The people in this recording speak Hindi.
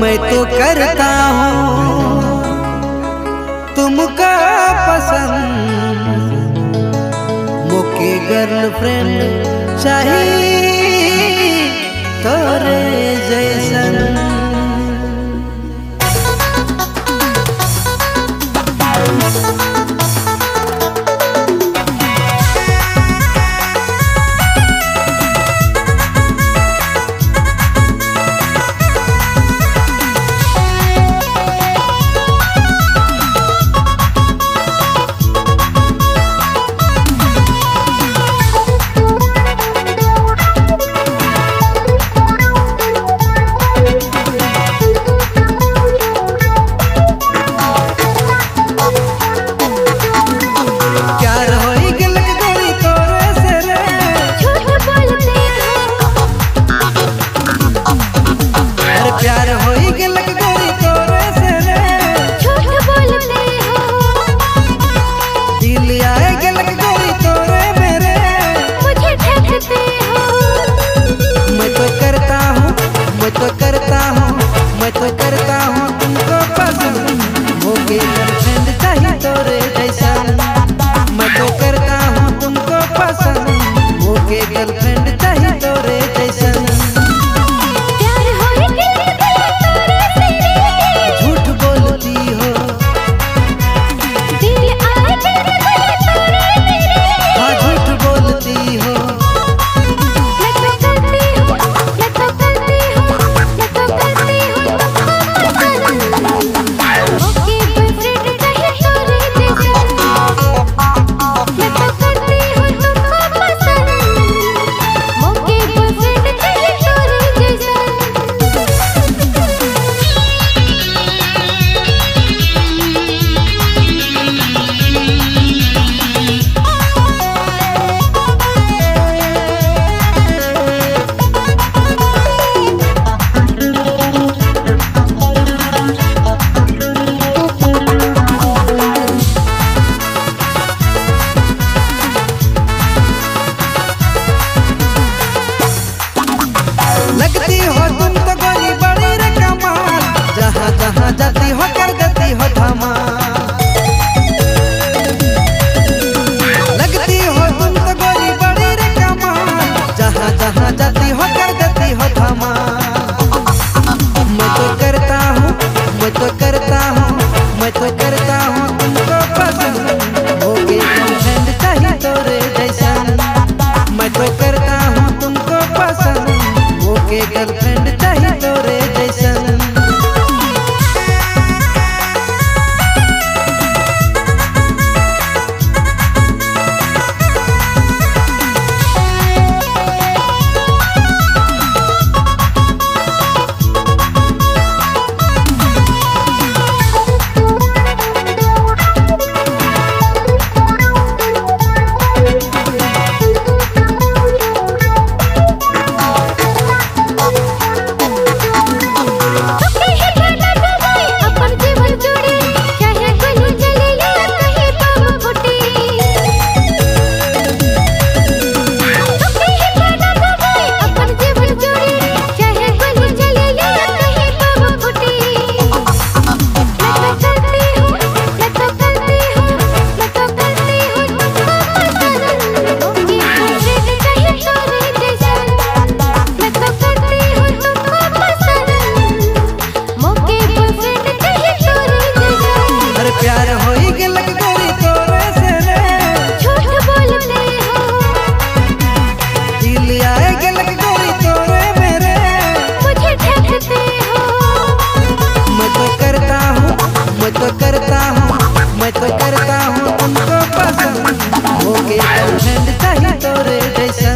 मैं तो करता हूँ। तुमका पसंद। मुके गर्लफ्रेंड चाहिए तोरे जैसन। कैसा